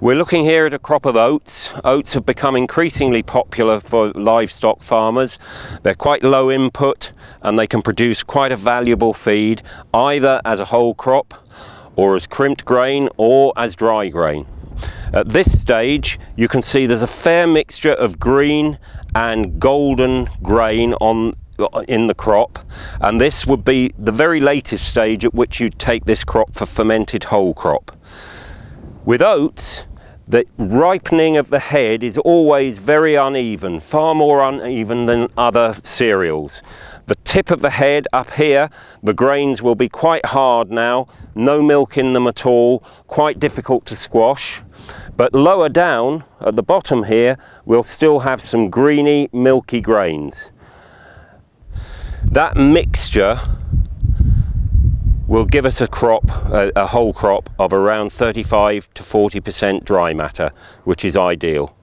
We're looking here at a crop of oats. Oats have become increasingly popular for livestock farmers. They're quite low input and they can produce quite a valuable feed either as a whole crop or as crimped grain or as dry grain. At this stage you can see there's a fair mixture of green and golden grain on in the crop and this would be the very latest stage at which you'd take this crop for fermented whole crop. With oats, the ripening of the head is always very uneven, far more uneven than other cereals. The tip of the head up here, the grains will be quite hard now, no milk in them at all, quite difficult to squash. But lower down, at the bottom here, we'll still have some greeny, milky grains. That mixture will give us a crop, a, a whole crop of around 35 to 40% dry matter, which is ideal.